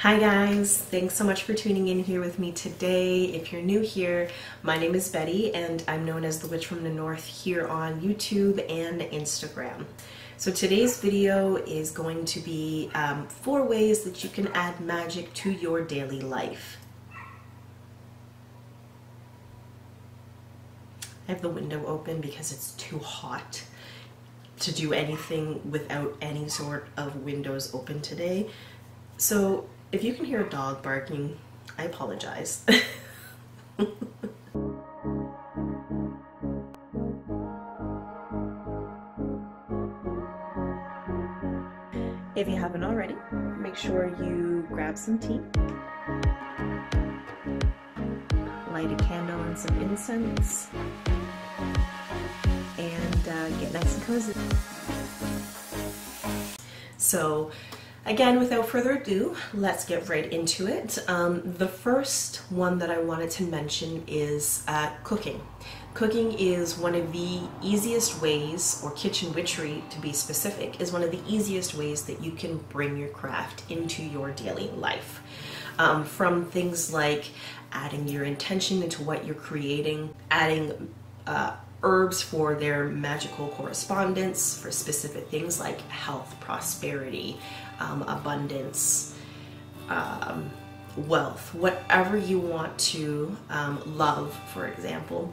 Hi guys, thanks so much for tuning in here with me today. If you're new here, my name is Betty and I'm known as the Witch from the North here on YouTube and Instagram. So today's video is going to be um, four ways that you can add magic to your daily life. I have the window open because it's too hot to do anything without any sort of windows open today. So if you can hear a dog barking, I apologize. if you haven't already, make sure you grab some tea, light a candle and some incense, and uh, get nice and cozy. So Again, without further ado, let's get right into it. Um, the first one that I wanted to mention is uh, cooking. Cooking is one of the easiest ways, or kitchen witchery to be specific, is one of the easiest ways that you can bring your craft into your daily life. Um, from things like adding your intention into what you're creating, adding uh, herbs for their magical correspondence for specific things like health, prosperity, um, abundance, um, wealth, whatever you want to um, love, for example.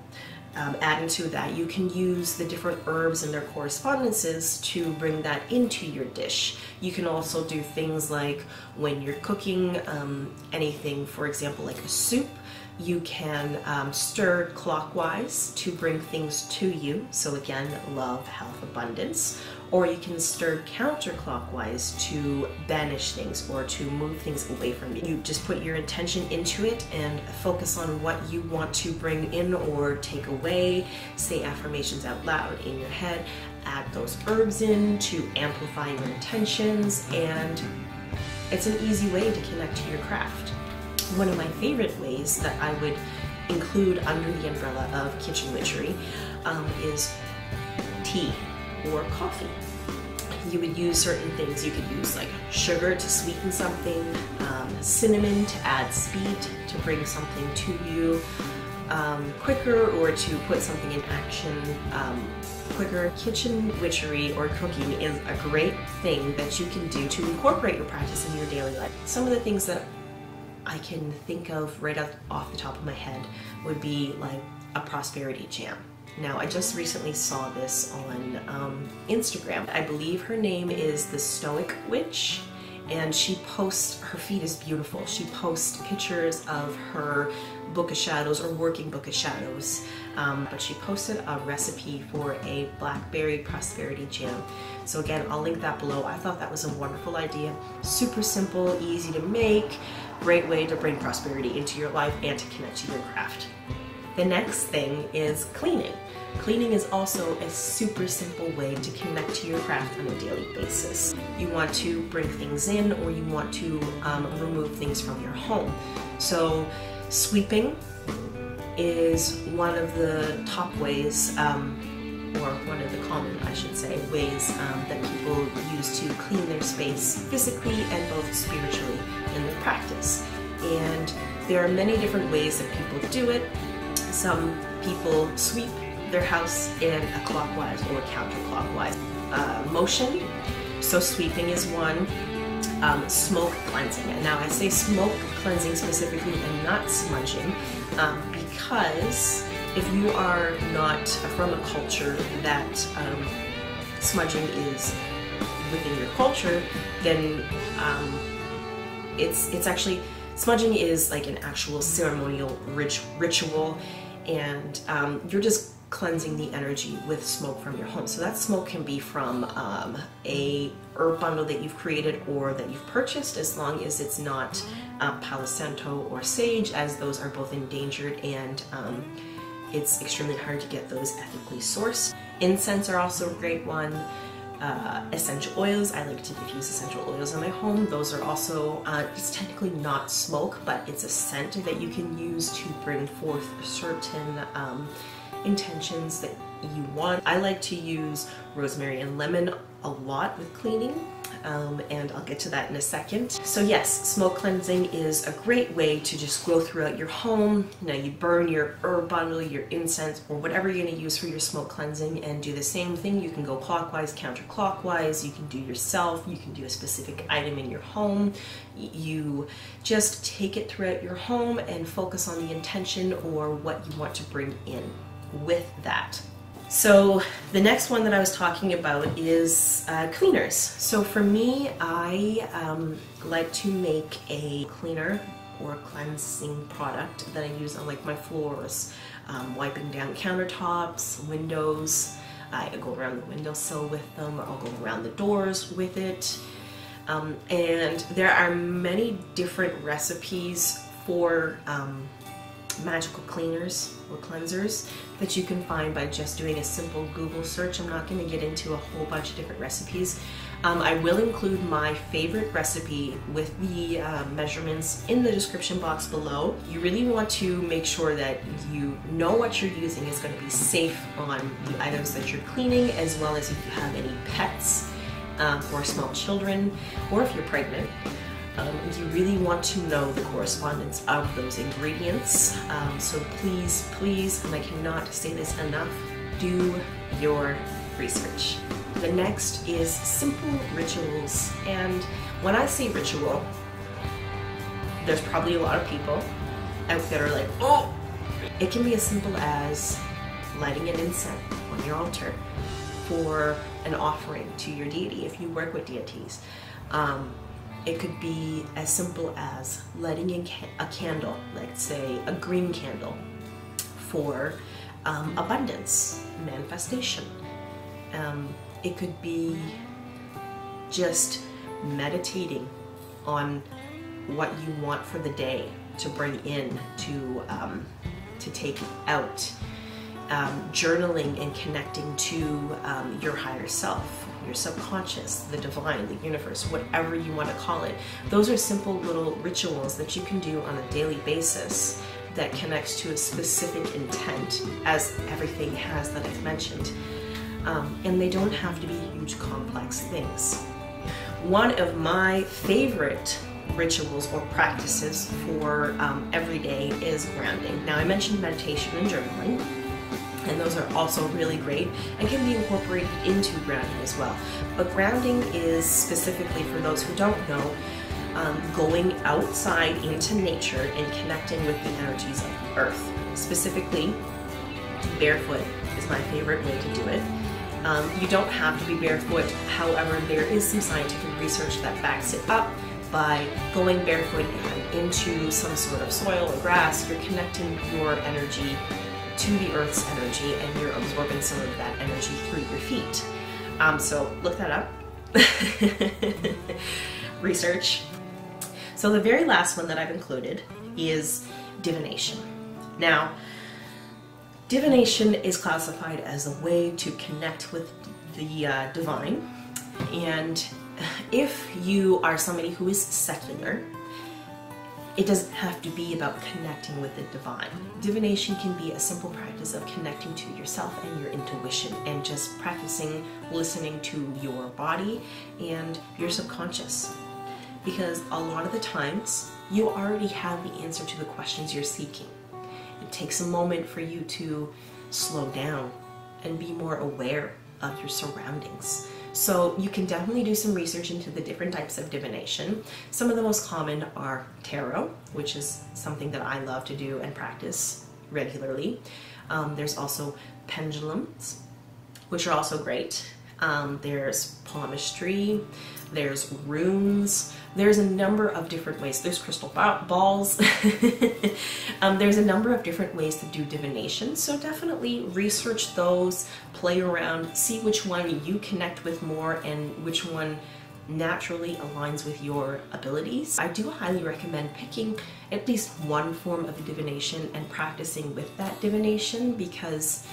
Um, adding to that, you can use the different herbs and their correspondences to bring that into your dish. You can also do things like when you're cooking um, anything, for example, like a soup, you can um, stir clockwise to bring things to you. So again, love, health, abundance. Or you can stir counterclockwise to banish things or to move things away from you. You just put your intention into it and focus on what you want to bring in or take away. Say affirmations out loud in your head. Add those herbs in to amplify your intentions and it's an easy way to connect to your craft one of my favorite ways that I would include under the umbrella of kitchen witchery um, is tea or coffee. You would use certain things. You could use like sugar to sweeten something, um, cinnamon to add speed to bring something to you um, quicker or to put something in action um, quicker. Kitchen witchery or cooking is a great thing that you can do to incorporate your practice in your daily life. Some of the things that I can think of right off the top of my head would be like a prosperity jam. Now, I just recently saw this on um, Instagram. I believe her name is the Stoic Witch, and she posts, her feed is beautiful. She posts pictures of her Book of Shadows or working Book of Shadows, um, but she posted a recipe for a blackberry prosperity jam. So again, I'll link that below. I thought that was a wonderful idea. Super simple, easy to make, great way to bring prosperity into your life and to connect to your craft. The next thing is cleaning. Cleaning is also a super simple way to connect to your craft on a daily basis. You want to bring things in or you want to um, remove things from your home. So sweeping is one of the top ways um, or one of the common, I should say, ways um, that people use to clean their space physically and both spiritually in their practice. And there are many different ways that people do it. Some people sweep their house in a clockwise or counterclockwise uh, motion. So sweeping is one. Um, smoke cleansing. And now I say smoke cleansing specifically and not smudging um, because if you are not from a culture that um, smudging is within your culture, then um, it's it's actually smudging is like an actual ceremonial rich, ritual, and um, you're just cleansing the energy with smoke from your home. So that smoke can be from um, a herb bundle that you've created or that you've purchased as long as it's not uh, Palo Santo or sage as those are both endangered and um, it's extremely hard to get those ethically sourced. Incense are also a great one. Uh, essential oils, I like to diffuse essential oils in my home. Those are also, uh, it's technically not smoke, but it's a scent that you can use to bring forth certain um, intentions that you want. I like to use rosemary and lemon a lot with cleaning. Um, and I'll get to that in a second. So yes, smoke cleansing is a great way to just go throughout your home. Now you burn your herb bundle, your incense, or whatever you're gonna use for your smoke cleansing and do the same thing. You can go clockwise, counterclockwise, you can do yourself, you can do a specific item in your home. You just take it throughout your home and focus on the intention or what you want to bring in with that. So the next one that I was talking about is uh, cleaners. So for me, I um, like to make a cleaner or cleansing product that I use on like my floors, um, wiping down countertops, windows. I go around the windowsill with them, or I'll go around the doors with it. Um, and there are many different recipes for um, magical cleaners or cleansers that you can find by just doing a simple Google search. I'm not going to get into a whole bunch of different recipes. Um, I will include my favorite recipe with the uh, measurements in the description box below. You really want to make sure that you know what you're using is going to be safe on the items that you're cleaning as well as if you have any pets um, or small children or if you're pregnant. Um, you really want to know the correspondence of those ingredients. Um, so please, please, and I cannot say this enough, do your research. The next is simple rituals. And when I say ritual, there's probably a lot of people out there are like, oh, it can be as simple as lighting an incense on your altar for an offering to your deity if you work with deities. Um, it could be as simple as lighting a, candle, like say a green candle, for um, abundance, manifestation. Um, it could be just meditating on what you want for the day to bring in, to um, to take out, um, journaling and connecting to um, your higher self your subconscious, the divine, the universe, whatever you want to call it. Those are simple little rituals that you can do on a daily basis that connects to a specific intent, as everything has that I've mentioned. Um, and they don't have to be huge, complex things. One of my favorite rituals or practices for um, every day is grounding. Now, I mentioned meditation and journaling and those are also really great and can be incorporated into grounding as well. But grounding is specifically for those who don't know, um, going outside into nature and connecting with the energies of the earth. Specifically, barefoot is my favorite way to do it. Um, you don't have to be barefoot, however, there is some scientific research that backs it up by going barefoot into some sort of soil or grass, you're connecting your energy to the Earth's energy and you're absorbing some of that energy through your feet. Um, so look that up. Research. So the very last one that I've included is divination. Now, divination is classified as a way to connect with the uh, divine. And if you are somebody who is secular, it doesn't have to be about connecting with the divine. Divination can be a simple practice of connecting to yourself and your intuition and just practicing listening to your body and your subconscious. Because a lot of the times, you already have the answer to the questions you're seeking. It takes a moment for you to slow down and be more aware of your surroundings. So you can definitely do some research into the different types of divination. Some of the most common are tarot, which is something that I love to do and practice regularly. Um, there's also pendulums, which are also great. Um, there's palmistry, there's runes, there's a number of different ways. There's crystal balls. um, there's a number of different ways to do divination. So definitely research those, play around, see which one you connect with more and which one naturally aligns with your abilities. I do highly recommend picking at least one form of divination and practicing with that divination because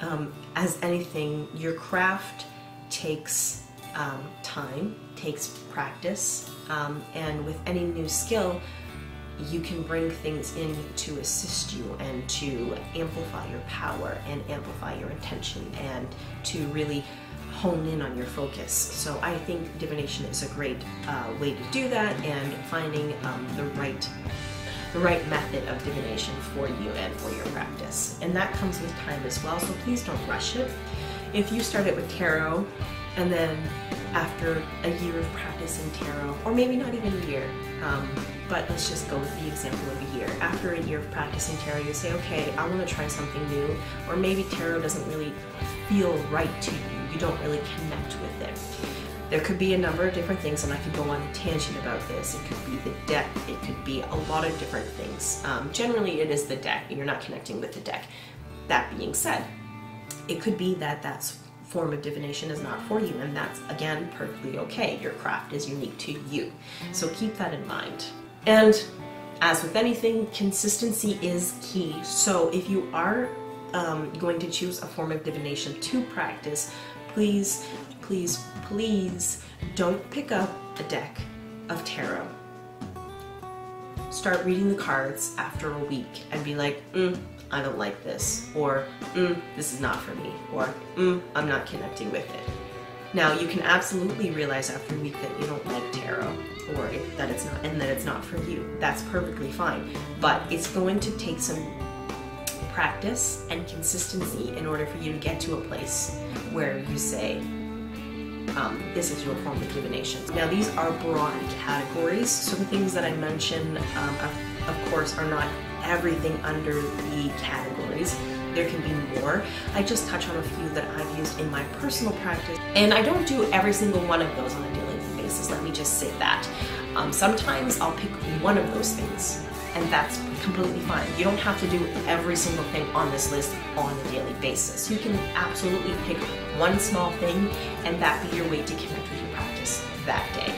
um, as anything, your craft takes um, time, takes practice, um, and with any new skill, you can bring things in to assist you and to amplify your power and amplify your intention and to really hone in on your focus. So I think divination is a great uh, way to do that and finding um, the right the right method of divination for you and for your practice. And that comes with time as well, so please don't rush it. If you started with tarot and then after a year of practicing tarot, or maybe not even a year, um, but let's just go with the example of a year. After a year of practicing tarot, you say, okay, I want to try something new, or maybe tarot doesn't really feel right to you. You don't really connect with it. There could be a number of different things, and I could go on a tangent about this. It could be the deck, it could be a lot of different things. Um, generally, it is the deck, and you're not connecting with the deck. That being said, it could be that that form of divination is not for you, and that's again perfectly okay. Your craft is unique to you. So keep that in mind. And as with anything, consistency is key. So if you are um, going to choose a form of divination to practice, please, please, please don't pick up a deck of tarot. Start reading the cards after a week and be like, mm, I don't like this, or mm, this is not for me, or mm, I'm not connecting with it. Now you can absolutely realize after a week that you don't like tarot, or it, that it's not, and that it's not for you. That's perfectly fine. But it's going to take some practice and consistency in order for you to get to a place where you say, um, this is your form of divination. Now these are broad categories, so the things that I mention, um, of, of course, are not everything under the categories. There can be more. I just touch on a few that I've used in my personal practice. And I don't do every single one of those on a daily basis, let me just say that. Um, sometimes I'll pick one of those things and that's completely fine. You don't have to do every single thing on this list on a daily basis. You can absolutely pick one small thing and that be your way to connect with your practice that day.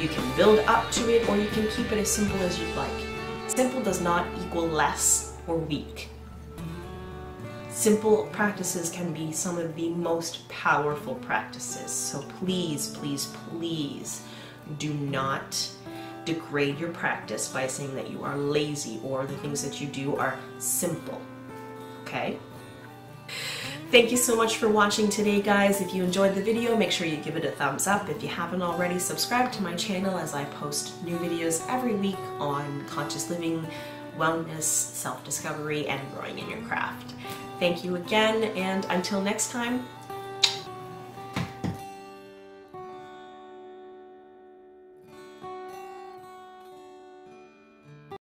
You can build up to it or you can keep it as simple as you'd like. Simple does not equal less or weak. Simple practices can be some of the most powerful practices. So please, please, please do not degrade your practice by saying that you are lazy or the things that you do are simple. Okay? Thank you so much for watching today, guys. If you enjoyed the video, make sure you give it a thumbs up. If you haven't already, subscribe to my channel as I post new videos every week on conscious living, wellness, self-discovery, and growing in your craft. Thank you again, and until next time,